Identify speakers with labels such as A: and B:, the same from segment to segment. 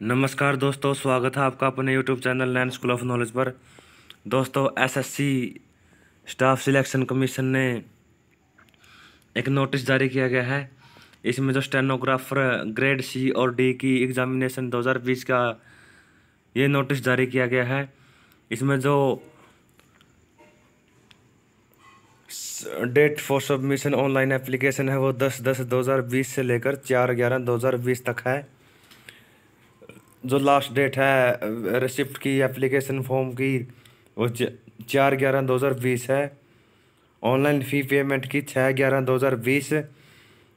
A: नमस्कार दोस्तों, स्वागत है आपका अपने YouTube channel Nain school of knowledge पर। दोस्तों एसएससी स्टाफ सिलेक्शन कमीशन ने एक नोटिस जारी किया गया है। इसमें जो स्टेनोग्राफर ग्रेड सी और डी की एग्जामिनेशन 2020 का ये नोटिस जारी किया गया है। इसमें जो date for submission online application है, वो दस दस दो हज़ार बीस से लेकर चार ग्यारह दो हज़ार बीस तक है। जो लास्ट डेट है रिसिप्ट की एप्लीकेशन फॉर्म की, वो चार ग्यारह दो हज़ार बीस है। ऑनलाइन फ़ी पेमेंट की छः ग्यारह दो हज़ार बीस।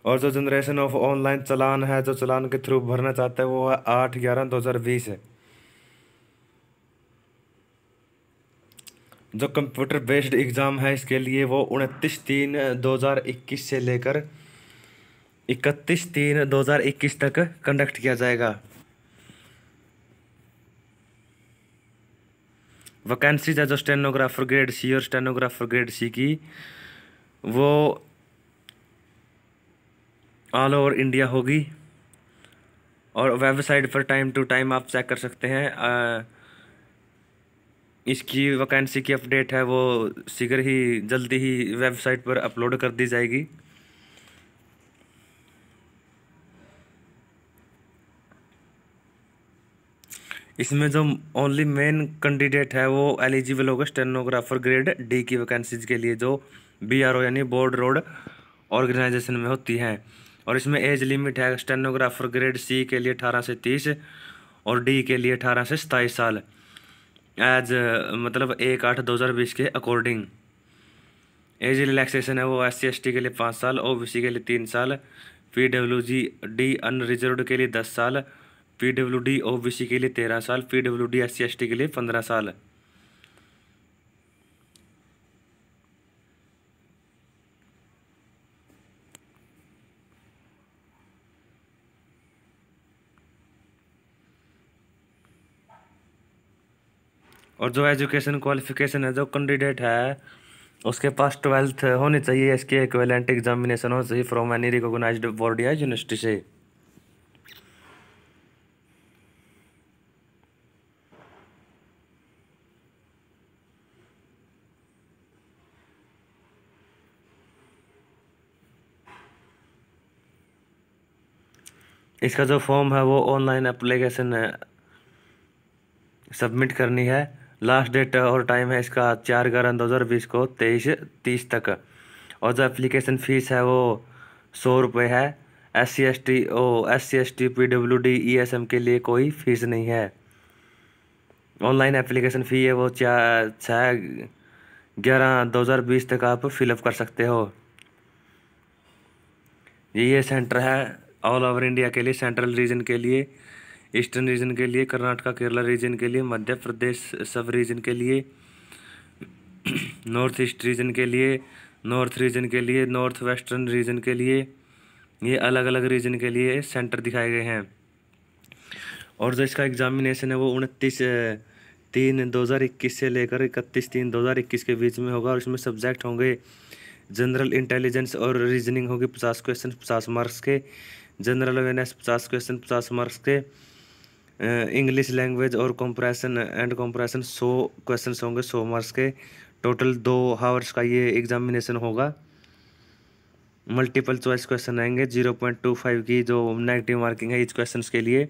A: और जो जनरेशन ऑफ़ ऑनलाइन चलान है, जो चलान के थ्रू भरना चाहते हैं, वो है आठ ग्यारह दो हज़ार बीस। है जो कंप्यूटर बेस्ड एग्ज़ाम है, इसके लिए वो उनतीस तीन दो हज़ार इक्कीस से लेकर इकतीस तीन दो हज़ार इक्कीस तक कंडक्ट किया जाएगा। वैकेंसीज है जो स्टेनोग्राफर ग्रेड सी और स्टेनोग्राफर ग्रेड सी की वो ऑल ओवर इंडिया होगी। और वेबसाइट पर टाइम टू टाइम आप चेक कर सकते हैं आ, इसकी वैकेंसी की अपडेट है वो शीघ्र ही जल्दी ही वेबसाइट पर अपलोड कर दी जाएगी। इसमें जो ओनली मेन कैंडिडेट है, वो एलिजिबल होगा स्टेनोग्राफर ग्रेड डी की वैकेंसीज के लिए, जो बी आर ओ यानी बोर्ड रोड ऑर्गेनाइजेशन में होती हैं। और इसमें एज लिमिट है स्टेनोग्राफर ग्रेड सी के लिए अठारह से तीस और डी के लिए अठारह से सताईस साल। एज मतलब एक आठ दो हज़ार बीस के अकॉर्डिंग एज रिलैक्सेशन है वो एस सी के लिए पाँच साल ओ बी सी के लिए तीन साल P W G D unreserved के लिए दस साल P W D O B C के लिए तेरह साल P W D S C S T के लिए पंद्रह साल। और जो एजुकेशन क्वालिफिकेशन है, जो कैंडिडेट है, उसके पास ट्वेल्थ होनी चाहिए। इसके इक्वेलेंट एग्जामिनेशन हो चाहिए फ्रॉम एनी रिकोगनाइज्ड बोर्ड या यूनिवर्सिटी से। इसका जो फॉर्म है वो ऑनलाइन एप्लीकेशन सबमिट करनी है। लास्ट डेट और टाइम है इसका चार ग्यारह दो हज़ार बीस को तेईस, तीस तक। और जो एप्लीकेशन फ़ीस है वो सौ रुपये है। S C S T O S C S T P W D E S M के लिए कोई फ़ीस नहीं है। ऑनलाइन एप्लीकेशन फ़ी है वो चार छः ग्यारह दो हज़ार बीस तक आप फिलअप कर सकते हो। ये सेंटर है। ऑल ओवर इंडिया के लिए, सेंट्रल रीजन के लिए, ईस्टर्न रीजन के लिए, कर्नाटका, केरला रीजन के लिए, मध्य प्रदेश सब रीजन के लिए, नॉर्थ ईस्ट रीजन के लिए, नॉर्थ रीजन के लिए, नॉर्थ वेस्टर्न रीजन के लिए, ये अलग अलग रीजन के लिए सेंटर दिखाए गए हैं। और जो इसका एग्जामिनेशन है वो उनतीस तीन दो हज़ार इक्कीस से लेकर इकतीस तीन दो हज़ार इक्कीस के बीच में होगा और इसमें सब्जेक्ट होंगे जनरल इंटेलिजेंस और रीजनिंग होगी पचास क्वेश्चन पचास मार्क्स के। जनरल अवेयरनेस पचास क्वेश्चन पचास मार्क्स के इंग्लिश लैंग्वेज और कंप्रेशन एंड कंप्रेशन सौ क्वेश्चन होंगे, सौ मार्क्स के। टोटल दो हावर्स का ये एग्जामिनेशन होगा। मल्टीपल चॉइस क्वेश्चन आएँगे ज़ीरो पॉइंट टू फाइव की जो नेगेटिव मार्किंग है इस क्वेश्चन के लिए।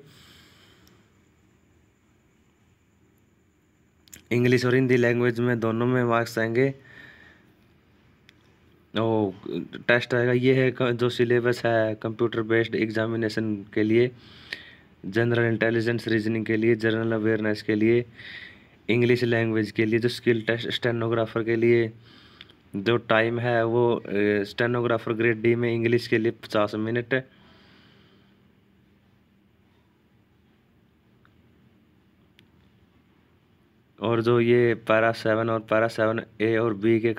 A: इंग्लिश और हिंदी लैंग्वेज में दोनों में मार्क्स आएँगे। ओ टेस्ट आएगा, ये है जो सिलेबस है कंप्यूटर बेस्ड एग्जामिनेशन के लिए जनरल इंटेलिजेंस रीजनिंग के लिए जनरल अवेयरनेस के लिए इंग्लिश लैंग्वेज के लिए, जो स्किल टेस्ट स्टेनोग्राफर के लिए, जो टाइम है वो स्टेनोग्राफर ग्रेड डी में इंग्लिश के लिए पचास मिनट और जो ये पैरा सेवन और पैरा सेवन ए और बी के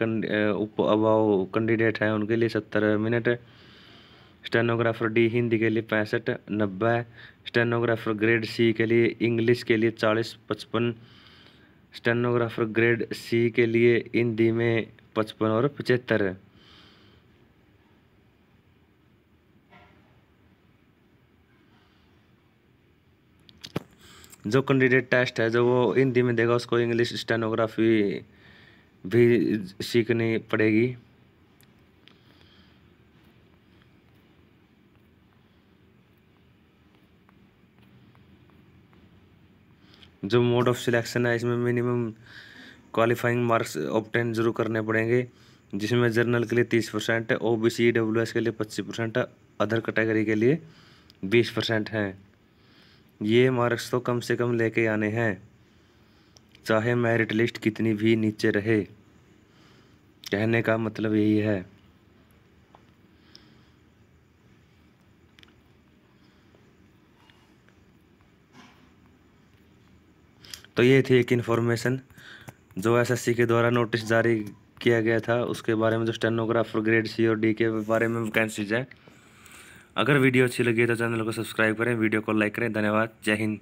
A: उप अभाव कैंडिडेट हैं, उनके लिए सत्तर मिनट स्टेनोग्राफर डी हिंदी के लिए पैंसठ, नब्बे। स्टेनोग्राफर ग्रेड सी के लिए इंग्लिश के लिए चालीस, पचपन। स्टेनोग्राफर ग्रेड सी के लिए हिंदी में पचपन और पचहत्तर। जो कैंडिडेट टेस्ट है, जो वो हिंदी में देगा, उसको इंग्लिश स्टेनोग्राफी भी सीखनी पड़ेगी। जो मोड ऑफ़ सिलेक्शन है, इसमें मिनिमम क्वालिफाइंग मार्क्स ऑप्टेन ज़रूर करने पड़ेंगे, जिसमें जर्नल के लिए तीस percent O B C W S के लिए पच्चीस परसेंट अदर कैटेगरी के लिए बीस परसेंट हैं। ये मार्क्स तो कम से कम लेके आने हैं। चाहे मेरिट लिस्ट कितनी भी नीचे रहे, कहने का मतलब यही है। तो ये थी एक इन्फॉर्मेशन जो एसएससी के द्वारा नोटिस जारी किया गया था। उसके बारे में जो स्टेनोग्राफर ग्रेड सी और डी के बारे में वैकेंसीज है? अगर वीडियो अच्छी लगी तो चैनल को सब्सक्राइब करें, वीडियो को लाइक करें, धन्यवाद, जय हिंद।